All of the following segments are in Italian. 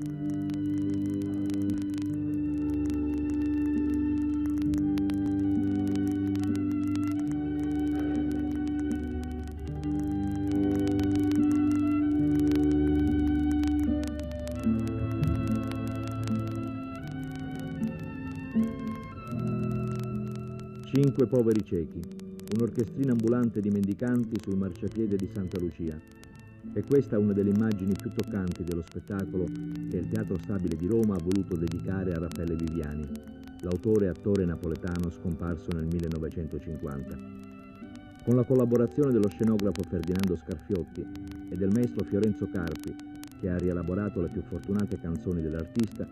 Cinque poveri ciechi, un'orchestrina ambulante di mendicanti sul marciapiede di Santa Lucia. E questa è una delle immagini più toccanti dello spettacolo che il Teatro Stabile di Roma ha voluto dedicare a Raffaele Viviani, l'autore e attore napoletano scomparso nel 1950. Con la collaborazione dello scenografo Ferdinando Scarfiotti e del maestro Fiorenzo Carpi, che ha rielaborato le più fortunate canzoni dell'artista,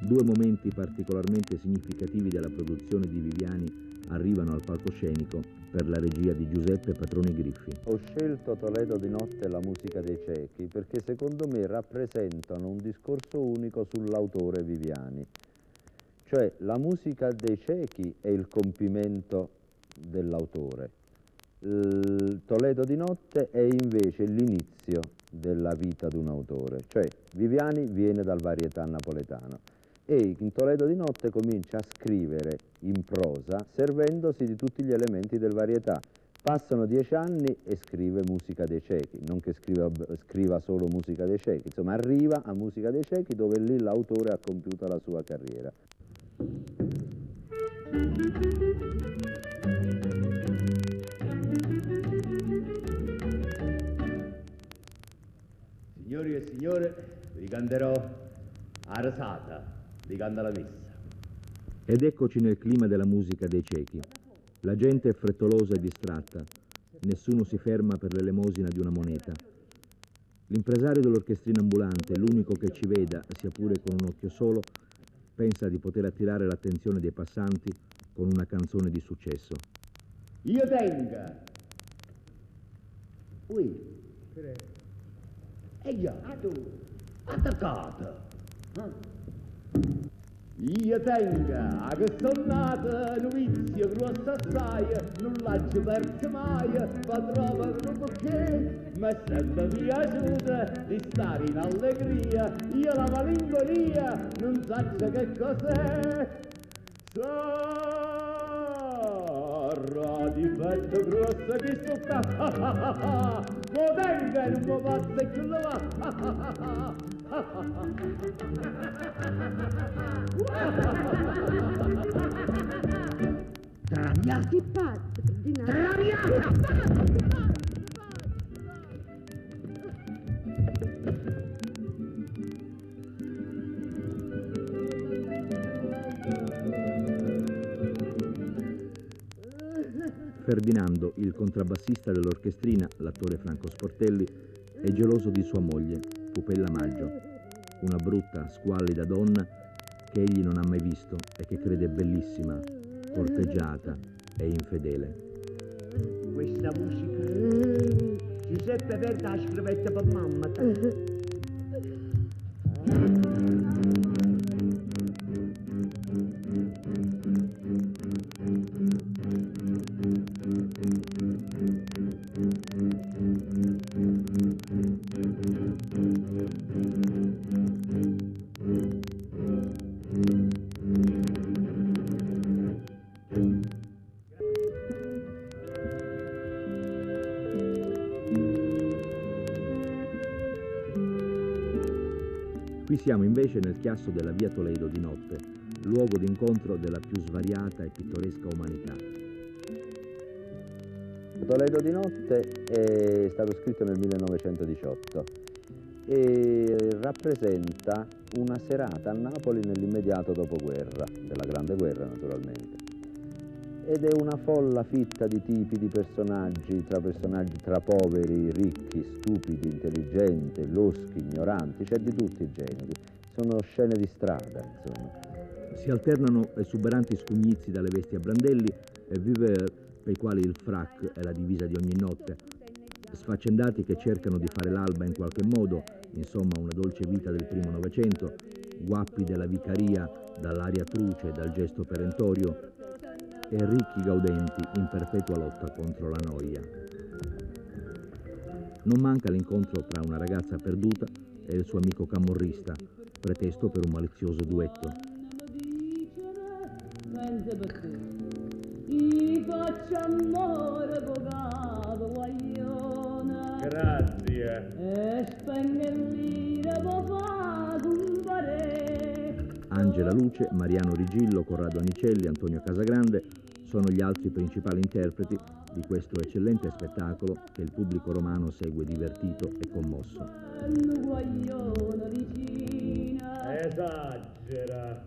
due momenti particolarmente significativi della produzione di Viviani arrivano al palcoscenico per la regia di Giuseppe Patroni Griffi. Ho scelto Toledo di notte e la musica dei ciechi perché secondo me rappresentano un discorso unico sull'autore Viviani. Cioè la musica dei ciechi è il compimento dell'autore. Toledo di notte è invece l'inizio della vita di un autore, cioè Viviani viene dal varietà napoletano e in Toledo di notte comincia a scrivere in prosa servendosi di tutti gli elementi del varietà. Passano dieci anni e scrive musica dei ciechi, non che scriva, scriva solo musica dei ciechi, insomma arriva a musica dei ciechi dove lì l'autore ha compiuto la sua carriera. Signori e signore, vi canterò Arasata di canta la messa. Ed eccoci nel clima della musica dei ciechi. La gente è frettolosa e distratta. Nessuno si ferma per l'elemosina di una moneta. L'impresario dell'orchestrina ambulante, l'unico che ci veda, sia pure con un occhio solo, pensa di poter attirare l'attenzione dei passanti con una canzone di successo. Io tenga! Ui! E già, tu, attaccata! Ah. Io tenga che sono nata novizia grossa assai, non l'ho persa mai, padrò per perché, ma sempre piaciuta di stare in allegria, io la malinconia non so che cos'è. Sarà di petto grossa che sto qua, tenga e non mi passa più la va. Traviati pazzo, Traviati Ferdinando, il contrabbassista dell'orchestrina, l'attore Franco Sportelli, è geloso di sua moglie, Pupella Maggio, una brutta, squallida donna che egli non ha mai visto e che crede bellissima, corteggiata e infedele. Questa musica Giuseppe Verdi la scrivetta per mamma. Qui siamo invece nel chiasso della via Toledo di notte, luogo d'incontro della più svariata e pittoresca umanità. Toledo di notte è stato scritto nel 1918 e rappresenta una serata a Napoli nell'immediato dopoguerra, della Grande Guerra naturalmente. Ed è una folla fitta di tipi, di personaggi, tra personaggi tra poveri, ricchi, stupidi, intelligenti, loschi, ignoranti, c'è di tutti i generi. Sono scene di strada, insomma. Si alternano esuberanti scugnizi dalle vesti a brandelli e viver per i quali il frac è la divisa di ogni notte, sfaccendati che cercano di fare l'alba in qualche modo, insomma una dolce vita del primo Novecento, guappi della vicaria dall'aria truce dal gesto perentorio, e ricchi gaudenti in perpetua lotta contro la noia. Non manca l'incontro tra una ragazza perduta e il suo amico camorrista, pretesto per un malizioso duetto. Grazie. Angela Luce, Mariano Rigillo, Corrado Anicelli, Antonio Casagrande sono gli altri principali interpreti di questo eccellente spettacolo che il pubblico romano segue divertito e commosso. Esagera.